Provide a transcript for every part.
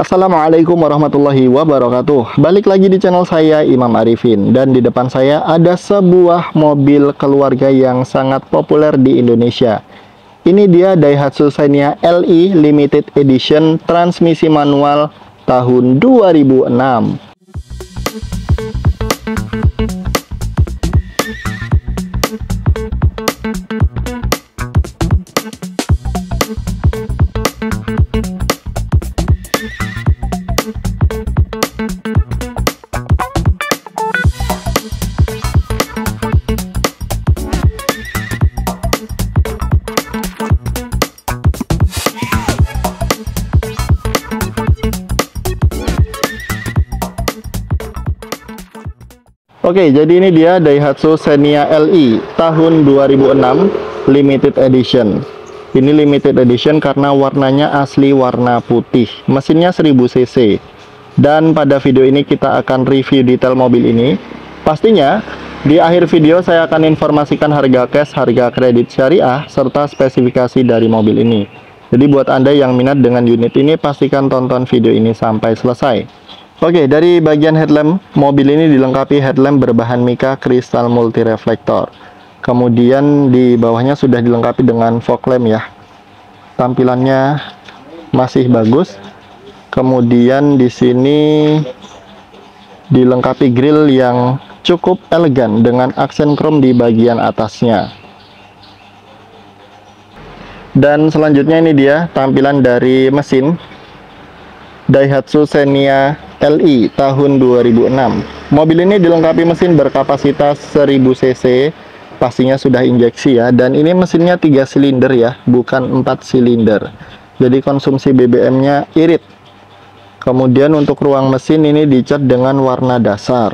Assalamualaikum warahmatullahi wabarakatuh. Balik lagi di channel saya Imam Arifin. Dan di depan saya ada sebuah mobil keluarga yang sangat populer di Indonesia. Ini dia Daihatsu Xenia LE Limited Edition Transmisi manual tahun 2006 Oke, jadi ini dia Daihatsu Xenia LE tahun 2006 limited edition. Ini limited edition karena warnanya asli warna putih. Mesinnya 1000 cc. Dan pada video ini kita akan review detail mobil ini. Pastinya di akhir video saya akan informasikan harga cash, harga kredit syariah serta spesifikasi dari mobil ini. Jadi buat Anda yang minat dengan unit ini pastikan tonton video ini sampai selesai. Oke, dari bagian headlamp, mobil ini dilengkapi headlamp berbahan mika kristal multi reflektor. Kemudian di bawahnya sudah dilengkapi dengan fog lamp ya. Tampilannya masih bagus. Kemudian di sini dilengkapi grill yang cukup elegan dengan aksen chrome di bagian atasnya. Dan selanjutnya ini dia tampilan dari mesin Daihatsu Xenia LI tahun 2006. Mobil ini dilengkapi mesin berkapasitas 1000 cc, pastinya sudah injeksi ya. Dan ini mesinnya 3 silinder ya, bukan 4 silinder. Jadi konsumsi BBM-nya irit. Kemudian untuk ruang mesin ini dicat dengan warna dasar.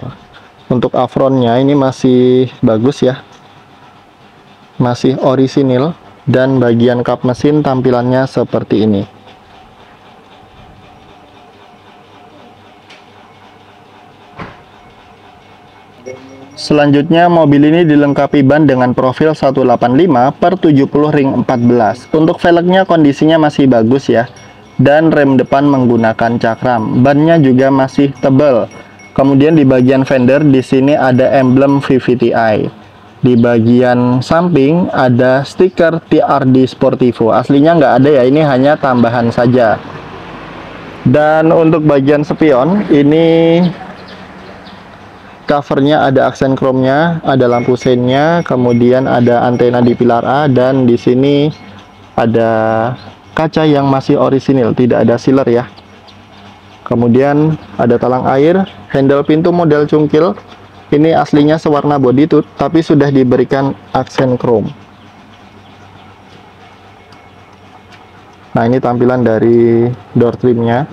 Untuk afronnya ini masih bagus ya. Masih orisinil dan bagian kap mesin tampilannya seperti ini. Selanjutnya mobil ini dilengkapi ban dengan profil 185 per 70 ring 14. Untuk velgnya kondisinya masih bagus ya. Dan rem depan menggunakan cakram. Bannya juga masih tebal. Kemudian di bagian fender di sini ada emblem VVTi. Di bagian samping ada stiker TRD Sportivo. Aslinya nggak ada ya, ini hanya tambahan saja. Dan untuk bagian spion ini covernya ada aksen chrome-nya, ada lampu seinnya, kemudian ada antena di pilar A dan di sini ada kaca yang masih orisinil, tidak ada sealer ya. Kemudian ada talang air, handle pintu model cungkil. Ini aslinya sewarna body tooth tapi sudah diberikan aksen chrome. Nah, ini tampilan dari door trimnya.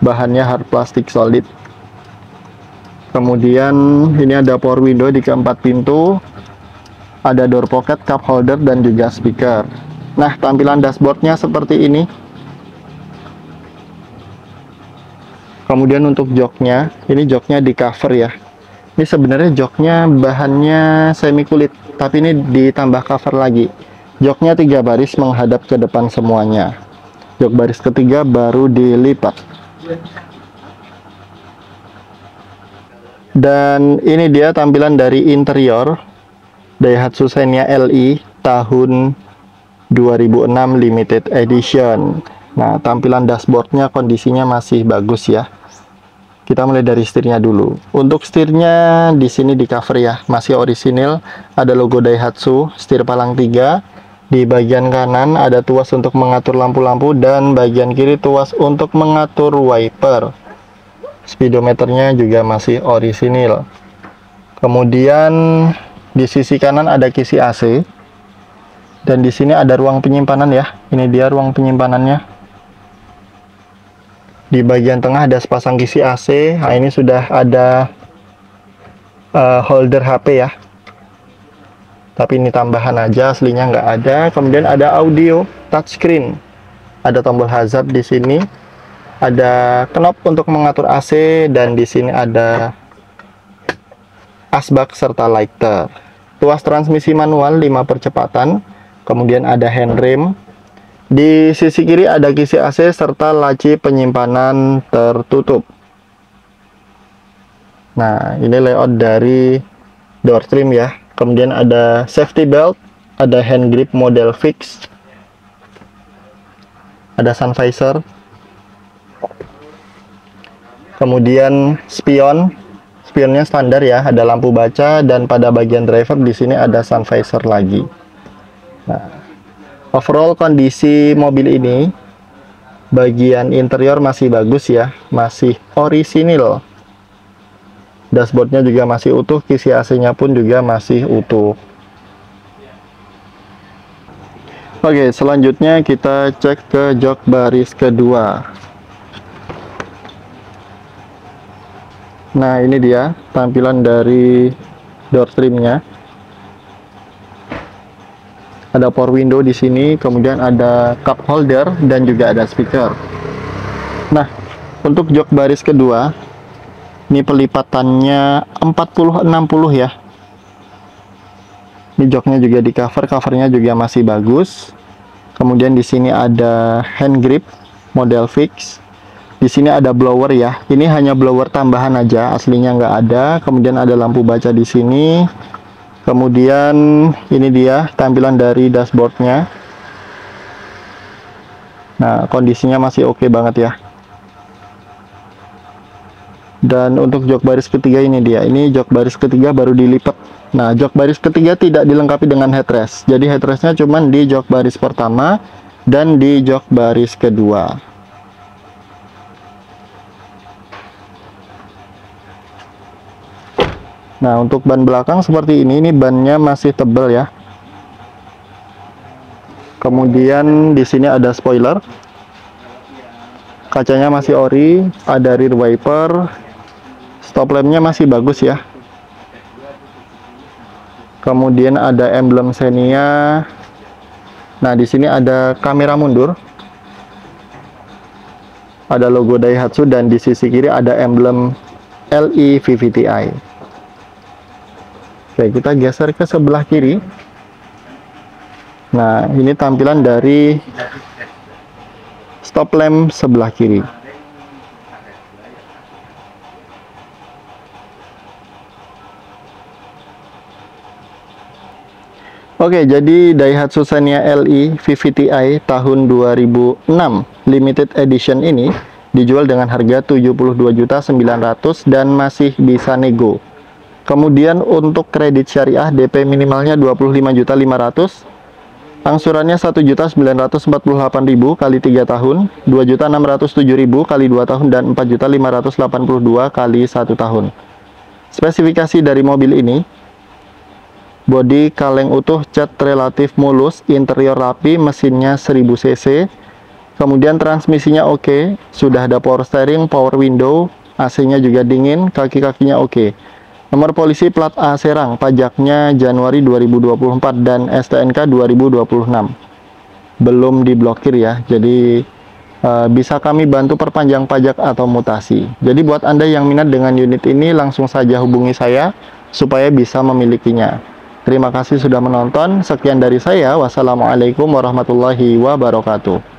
Bahannya hard plastic solid kemudian ini ada power window di keempat pintu ada door pocket, cup holder, dan juga speaker. Nah tampilan dashboardnya seperti ini. Kemudian untuk joknya ini joknya di cover ya. Ini sebenarnya joknya bahannya semi kulit tapi ini ditambah cover lagi. Joknya tiga baris menghadap ke depan semuanya. Jok baris ketiga baru dilipat dan ini dia tampilan dari interior Daihatsu Xenia LE tahun 2006 limited edition. Nah tampilan dashboardnya kondisinya masih bagus ya. Kita mulai dari setirnya dulu. Untuk setirnya di sini di cover ya masih orisinil ada logo Daihatsu setir palang 3 di bagian kanan ada tuas untuk mengatur lampu-lampu dan bagian kiri tuas untuk mengatur wiper speedometernya juga masih orisinil. Kemudian di sisi kanan ada kisi AC dan di sini ada ruang penyimpanan ya. Ini dia ruang penyimpanannya. Di bagian tengah ada sepasang kisi AC nah ini sudah ada uh, holder HP ya. Tapi ini tambahan aja aslinya nggak ada. Kemudian ada audio touchscreen. Ada tombol hazard di sini ada knop untuk mengatur AC dan di sini ada asbak serta lighter tuas transmisi manual 5 percepatan kemudian ada handrem Di sisi kiri ada kisi AC serta laci penyimpanan tertutup. Nah, ini layout dari door trim ya. Kemudian ada safety belt, ada hand grip model fix, ada sun visor, kemudian spion, spionnya standar ya, ada lampu baca dan pada bagian driver di sini ada sun visor lagi. Nah, overall kondisi mobil ini bagian interior masih bagus ya, masih orisinil. Dashboardnya juga masih utuh kisi AC nya pun juga masih utuh. Oke selanjutnya kita cek ke jok baris kedua Nah ini dia tampilan dari door trimnya. Ada power window di sini kemudian ada cup holder dan juga ada speaker. Nah untuk jok baris kedua ini pelipatannya 40-60 ya. Ini joknya juga di cover covernya juga masih bagus. Kemudian di sini ada hand grip model fix di sini ada blower ya. Ini hanya blower tambahan aja aslinya nggak ada. Kemudian ada lampu baca di sini. Kemudian ini dia tampilan dari dashboardnya. Nah kondisinya masih oke okay banget ya. Dan untuk jok baris ketiga ini dia. Ini jok baris ketiga baru dilipat. Nah jok baris ketiga tidak dilengkapi dengan headrest. Jadi headrestnya cuman di jok baris pertama dan di jok baris kedua nah untuk ban belakang seperti ini ini bannya masih tebal ya. Kemudian di sini ada spoiler. Kacanya masih ori ada rear wiper. Stop lampnya masih bagus ya. Kemudian ada emblem Xenia. Nah di sini ada kamera mundur. Ada logo Daihatsu dan di sisi kiri ada emblem LE VVTi oke kita geser ke sebelah kiri nah ini tampilan dari stop lamp sebelah kiri Oke, jadi Daihatsu Xenia LE VVTi tahun 2006 limited edition ini dijual dengan harga 72.900 dan masih bisa nego. Kemudian untuk kredit syariah DP minimalnya 25.500, angsurannya 1.948.000 kali 3 tahun, 2.607.000 kali 2 tahun dan 4.582 kali 1 tahun. Spesifikasi dari mobil ini bodi kaleng utuh cat relatif mulus interior rapi mesinnya 1000 cc kemudian transmisinya oke okay. sudah ada power steering power window AC nya juga dingin kaki-kakinya oke okay. Nomor polisi plat A Serang pajaknya Januari 2024 dan STNK 2026 belum diblokir ya jadi uh, bisa kami bantu perpanjang pajak atau mutasi jadi buat anda yang minat dengan unit ini langsung saja hubungi saya supaya bisa memilikinya Terima kasih sudah menonton. Sekian dari saya. Wassalamualaikum warahmatullahi wabarakatuh.